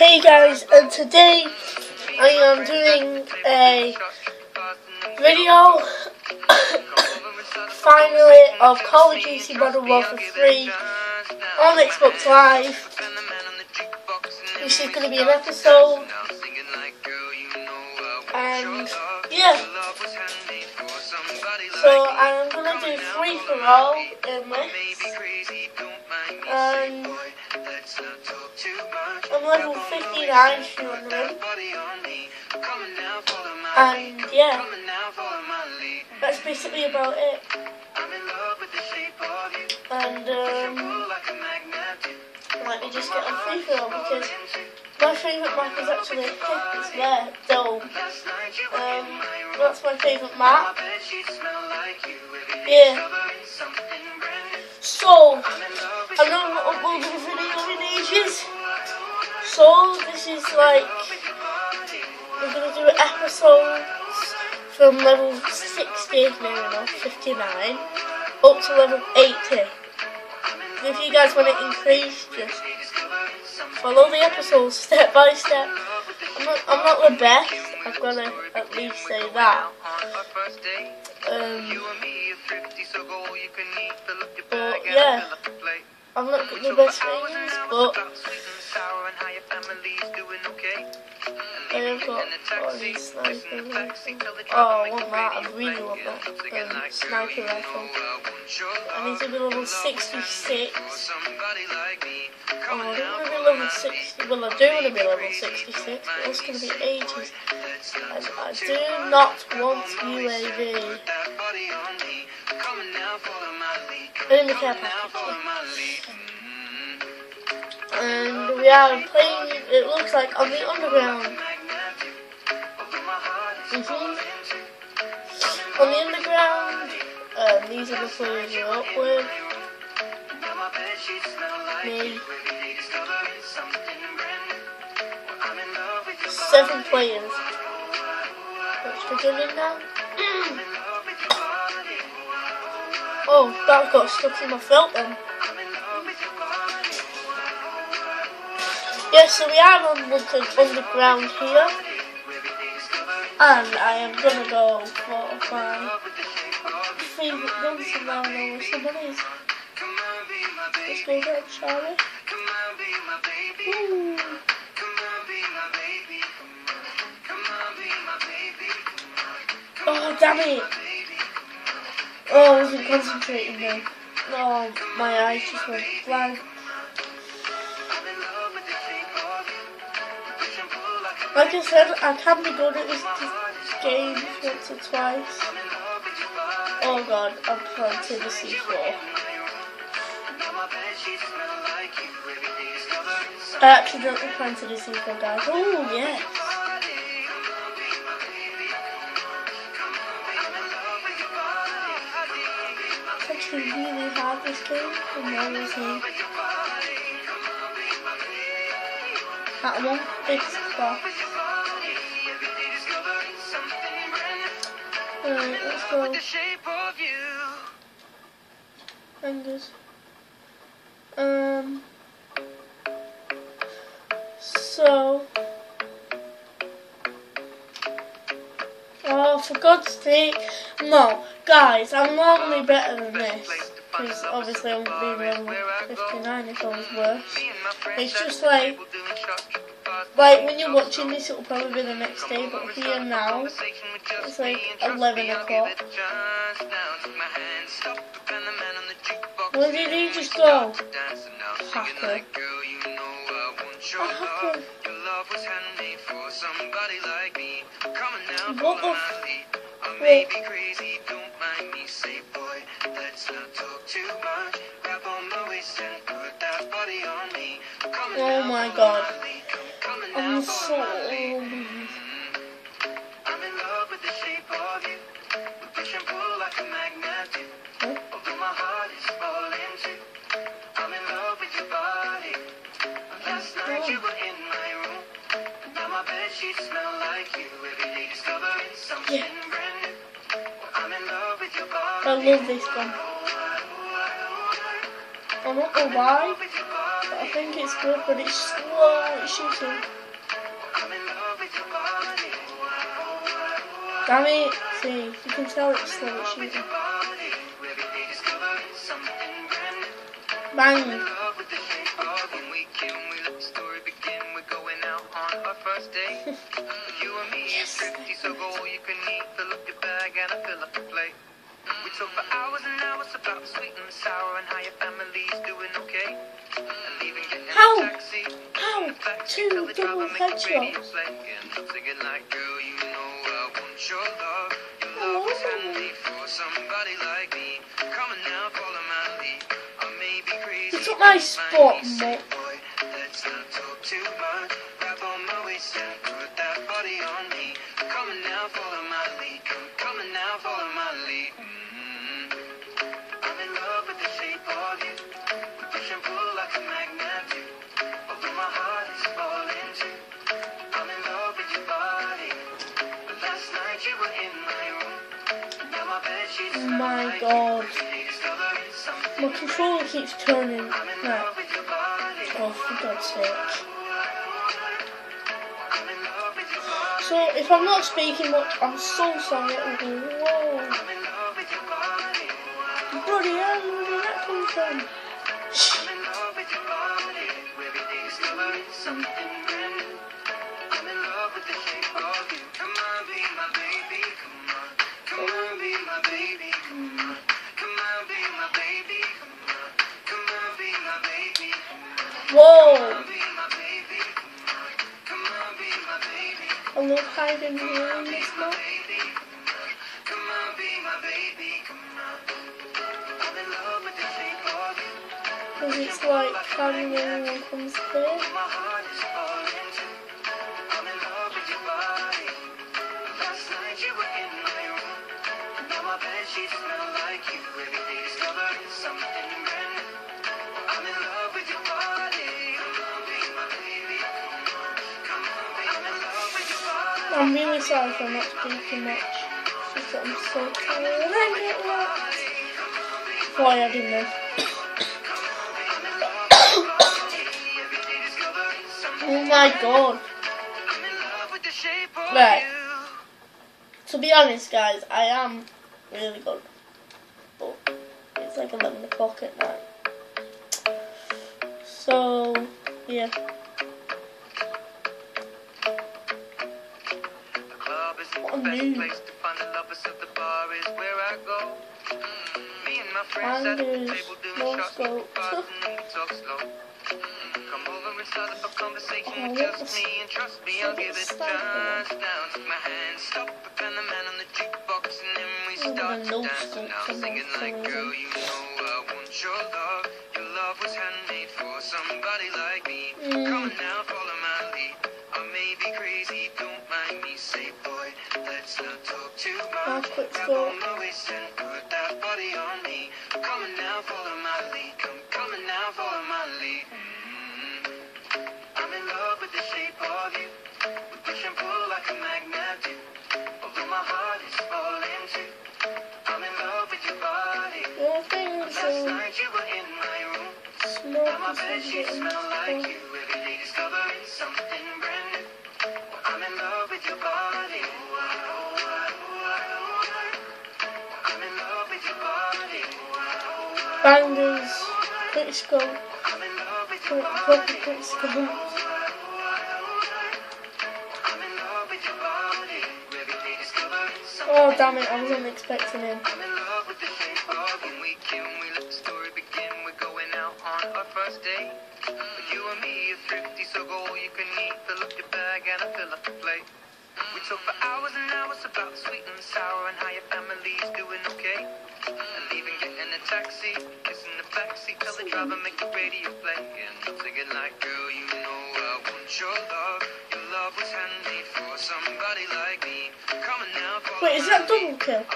Hey guys, and today I am doing a video finally of Call of Duty Modern Warfare 3 on Xbox Live. This is going to be an episode, and yeah. So I'm going to do free for all in this, and I'm level 59 shooting him. And yeah, that's basically about it. And um, let me just get a free throw because my favourite map is actually it's there, Dome. Um, that's my favourite map. Yeah. So, I've not uploaded a video in ages. So, this is like, we're going to do episodes from level 60, no, no, 59, up to level 80. If you guys want to increase, just follow the episodes step by step. I'm not, I'm not the best, I've got to at least say that. Um, but yeah, I'm not the best things, but I have got all these sniper rifles. Oh, I want that, I really want that um, sniper rifle. I need to be level 66. Oh, I don't want to be level 60. Well, I do want to be level 66, but it's going to be ages. And I do not want UAV. Care package. And we are playing, it looks like, on the underground. Mm -hmm. On the underground, um, these are the players you're up with. Me. Seven players. Let's beginning now. oh, that got stuck in my throat then. Yes, so we are on the underground here. And I am gonna go for my favourite guns and I know where somebody is. Let's go get Charlie. Ooh. Oh, damn it! Oh, I wasn't concentrating then. Oh, my eyes just went blank. Like I said, I can be good at this, game once or twice. Oh god, I'm planting the C4. I accidentally planted a C4, guys. Oh, yes. Really hard, this game, and now is here. That one, big spot. Alright, let's go. Fingers. Um. So. Oh, for God's sake. No, guys, I'm normally better than this. Because obviously I wouldn't be level 59 if I was worse. It's just like. Like when you're watching this, it'll probably be the next day, but here now, it's like 11 o'clock. Where did he just go? Hacker. A hacker. What the f- Wait. In love with the shape of you. The pitch and pull like a magnetic. Oh, my heart is falling into. I'm in love with your body. I love with your body. I love this one. Oh, oh, oh, I don't know why, think it's good, but it's slow. It's shooting. I'm in love with your body. Damn it! See, you can tell it's slow. It's shooting. Body. Every day discovering something brand new. Bang! love with the shape of when we can we let the story begin we're going out on our first date you and me is thrifty so go all you can eat fill up your bag and I fill up the plate we talk for hours and hours about sweet and sour and how your family's doing okay and even getting How? a taxi How? Two tell the driver, double make the radio headshots. play and I'm singing like girl you know I want your love your oh, love was handmade for somebody like me come on now follow my lead I may be crazy You took my spot, mate. Controller keeps turning. Right. Oh, for God's sake. So, if I'm not speaking much, I'm so sorry. Whoa. Love with your body. Bloody hell, where did that come from? Come on, be my baby. Whoa! on, be my baby. Come on. Be my baby. I love hiding here in in the you. Because it's like hiding when anyone comes here. I'm really sorry for not speaking much. Just that I'm so tired. I get lost. Boy, I didn't know. Oh my god. I'm in love with the shape of Right. To be honest, guys, I am really good. But it's like 11 o'clock at night. So, yeah. The club is the What a best mood. place to find the lovers, so the bar is where I go. Mm, Me and my friends at the table doing no scope. Fast and then we talk slow. Come over and start up a conversation Oh, with just me, and trust me, I'll give it a chance. Now take my hand, stop and the man on the jukebox, and then we start to dance. Now I'm singing like, girl, you know I want your love. Your love was handmade for somebody like me. Mm. Come on now, follow my lead. I may be crazy, don't mind me. Say, boy, let's not talk too much. Grab on my waist and put that body on me. Come on now, follow my lead. Come, come on now, follow my lead. Mhm. I'm in love with the shape of you. We push and pull like a magnet do. Although my heart is falling too. I'm in love with your body. Last night you were in my room. Now my bed sheets smell like you. Every day discovering something brand new. I'm in love with your body. Ah, ah, ah, I'm in love with your body. Bangers, Every day discovering something. Oh damn it, I wasn't expecting him. You and me are thrifty, so go all you can eat. Fill up your bag and I fill up the plate. We talk for hours and hours about sweet and sour and how your family's doing okay. And even getting a taxi, kissing the backseat, tell the driver make the radio play. And I'm singing like, girl, you know I want your love. Your love was handmade for somebody like me. Come on now, Wait, is that double kill?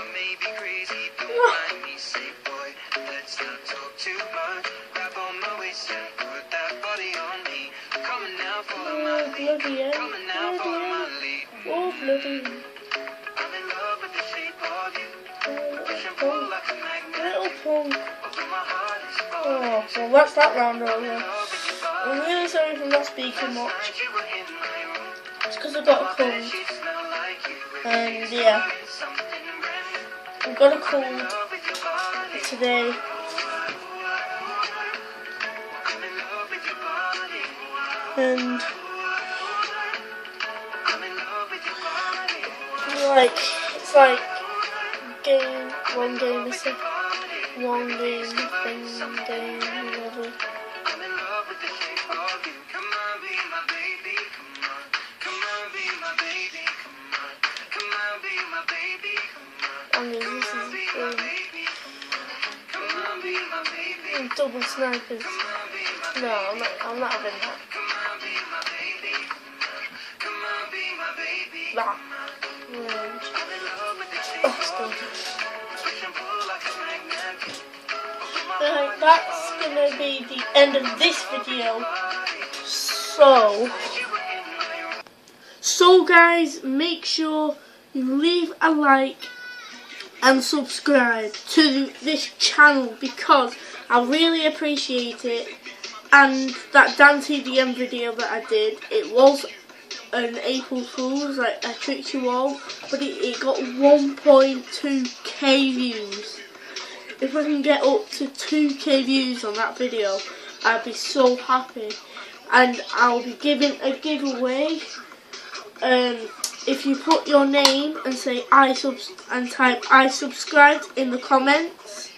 My heart is Oh, well that's that round over. I'm really sorry for not speaking much. It's because I've got a cold. And yeah, Something brand new. I got a cold today. And like, it's like game, one game is a one game, thing, game, whatever. On. Mean, this is my baby. Come on, mm, be my baby. double snipers. No, I'm not, I'm not having that. Come that's gonna be the end of this video. So, so guys, make sure you leave a like and subscribe to this channel because I really appreciate it. And that Dan TDM video that I did, it was an April Fool's, like I tricked you all, but it, it got 1.2k views. If I can get up to 2k views on that video, I'd be so happy. And I'll be giving a giveaway. Um, if you put your name and say I subs and type I subscribed in the comments,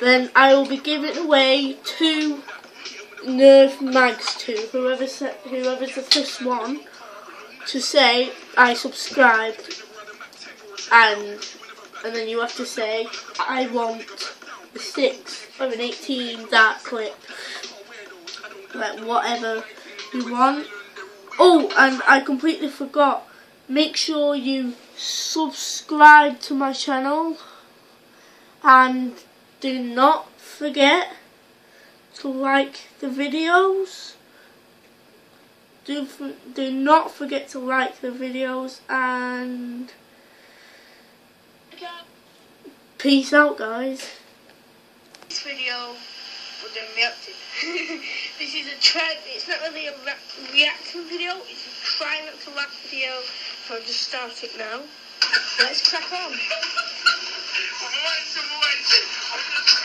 then I will be giving away two Nerf mags to whoever whoever's the first one to say I subscribed and and then you have to say I want six of an 18 dart clip. Like whatever you want. Oh and I completely forgot. Make sure you subscribe to my channel. And do not forget to like the videos. Do, do not forget to like the videos and peace out guys Video doing reacting. this is a try. It's not really a re- reaction video. It's a try not to rap video. So I'll just start it now. Let's crack on.